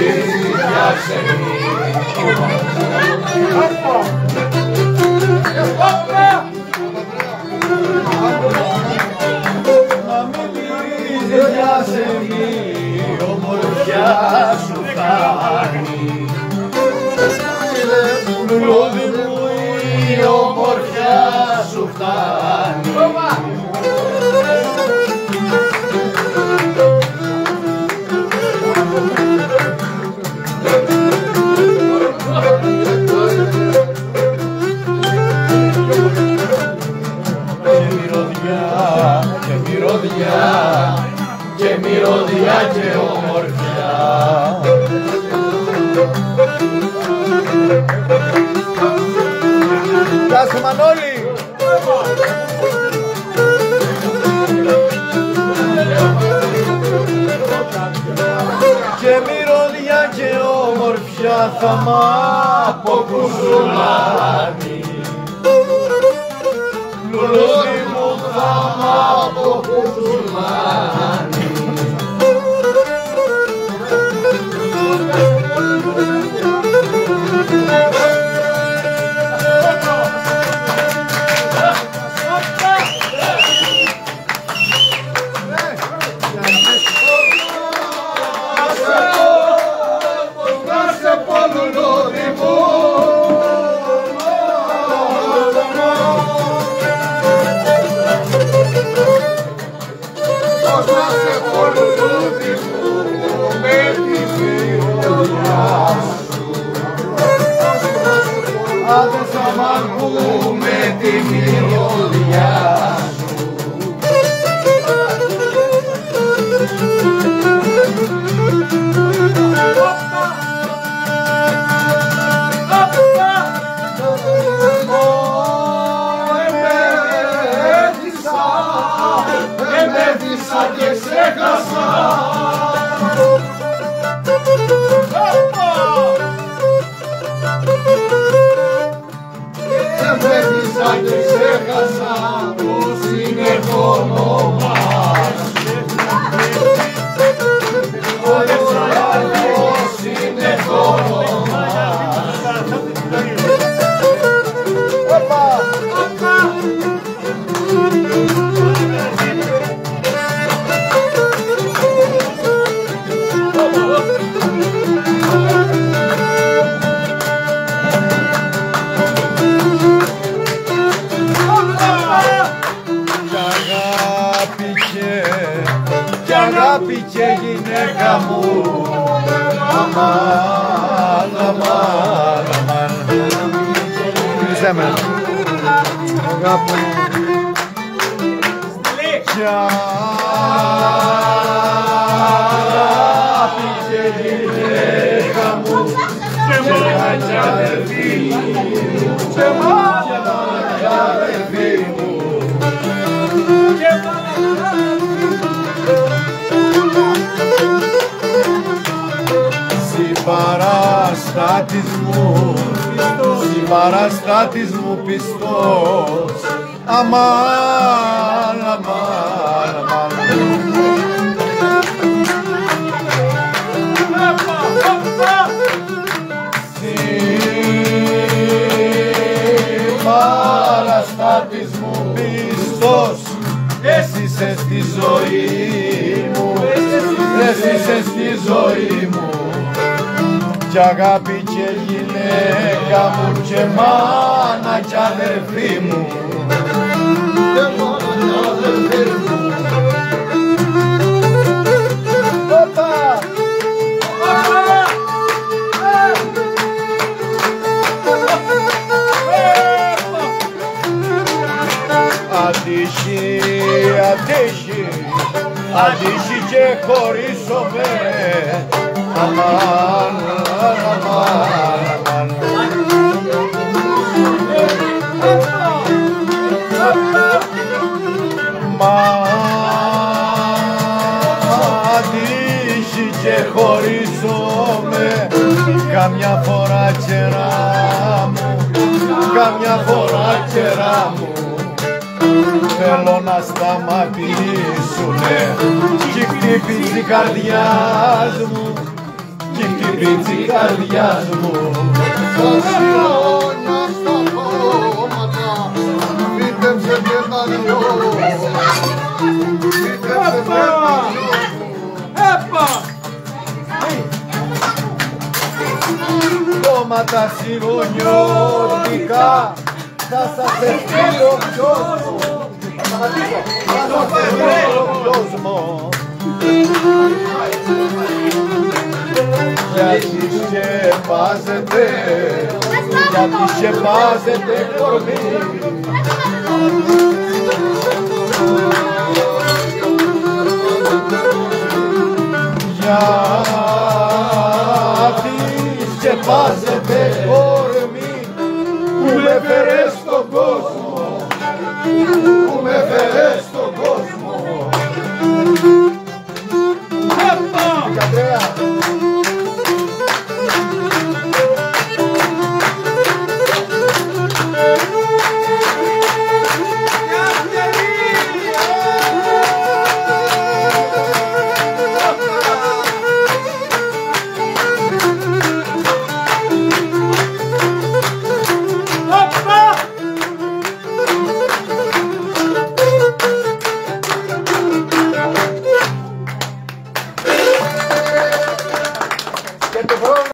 μυρίσεις, να μην μυρίσεις για ξενή. Να μην μυρίζεις για σεμί, ομορφιά σου φτάνει. Λουλούδι μου η ομορφιά σου φτάνει. Γεια σου Μανώλη! Και μυρωδιά και ομορφιά θα μ' αποκουζουλάνει Λουλούδι μου θα μ' αποκουζουλάνει Αγάπη Κι αγάπη και γυναίκα μου Και μάτια αδερφή μου Και μάτια αδερφή μου Συμπαραστάτης μου, συμπαραστάτης μου πιστός Αμάν, αμάν, αμάν Συμπαραστάτης μου πιστός Εσύ είσαι στη ζωή μου. Εσύ είσαι στη ζωή μου κι αγάπη και γυναίκα μου και μάνα και αδερφή μου. Όπα! Αντίχει, αντίχει, αντίχει και χωρίσομαι. Αμάν, αμάν, αμάν. Μα τύχει και χωρίζομαι καμιά φορά κερά μου, καμιά φορά κερά μου θέλω να σταματήσουνε κι χτύπησε η καρδιάς μου κι χτύπησε η καρδιάς μου. Χρόνια στα κόμματα φύτεψε και τα δυο. Φύτεψε και τα δυο. Κόμματα σιγονιώτικα θα σας ευχαριστώ κόσμος. Θα σας ευχαριστώ Jakiście bazę ty, jakiście bazę ty korbi.